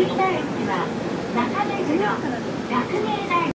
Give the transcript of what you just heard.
次の駅は中目黒学芸大